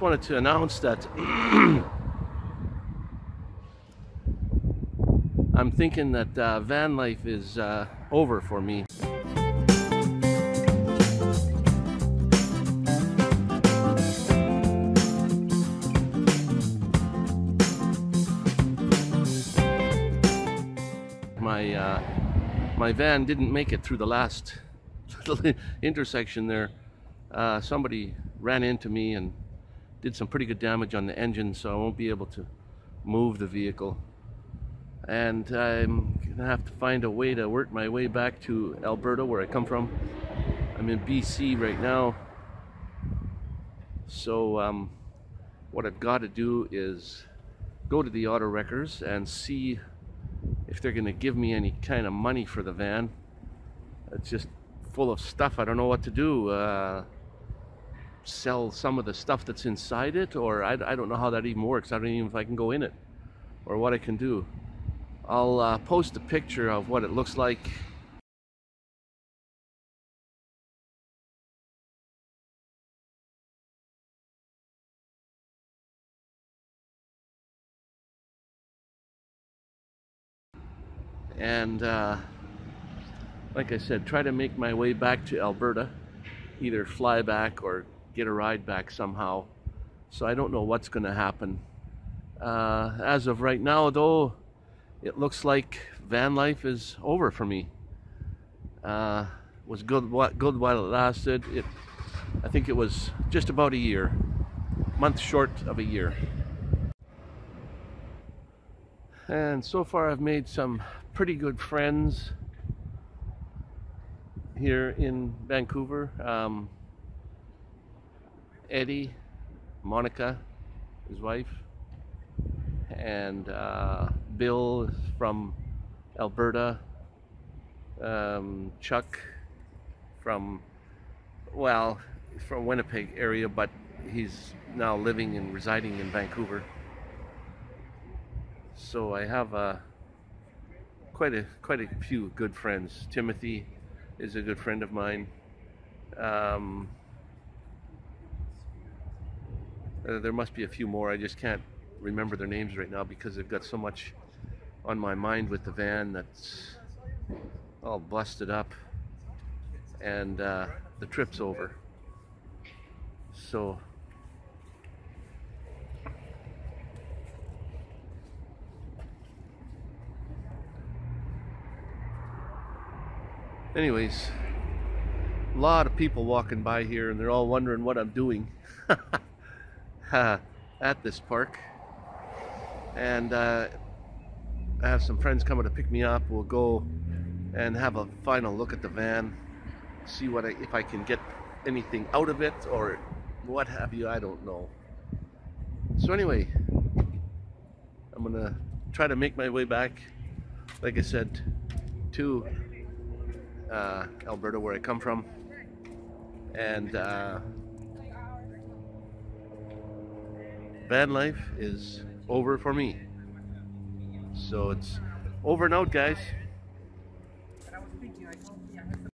wanted to announce that I'm thinking that uh, van life is uh, over for me. My uh, my van didn't make it through the last little intersection there. Uh, somebody ran into me and did some pretty good damage on the engine, so I won't be able to move the vehicle. And I'm gonna have to find a way to work my way back to Alberta, where I come from. I'm in BC right now. So, um, what I've got to do is go to the auto wreckers and see if they're going to give me any kind of money for the van. It's just full of stuff. I don't know what to do. Uh, sell some of the stuff that's inside it, or I, I, don't know how that even works. I don't even know if I can go in it or what I can do. I'll uh, post a picture of what it looks like. And uh, like I said, try to make my way back to Alberta, either fly back or get a ride back somehow. So I don't know what's going to happen. Uh, as of right now, though, it looks like van life is over for me. Uh, was good, good while it lasted. It, I think it was just about a year, month short of a year. And so far, I've made some pretty good friends here in Vancouver. Um, Eddie, Monica, his wife, and uh, Bill from Alberta, um, Chuck from, well, from Winnipeg area, but he's now living and residing in Vancouver. So I have uh, quite a quite a few good friends. Timothy is a good friend of mine. Um, uh, there must be a few more. I just can't remember their names right now because I've got so much on my mind with the van that's all busted up and uh, the trip's over. So anyways, a lot of people walking by here and they're all wondering what I'm doing. at this park. And uh, I have some friends coming to pick me up. We'll go and have a final look at the van, see what I, if I can get anything out of it or what have you. I don't know. So anyway, I'm gonna try to make my way back, like I said, to uh, Alberta, where I come from, and. Uh, Van life is over for me. So it's over and out, guys.